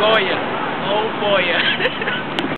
Goia ou boia.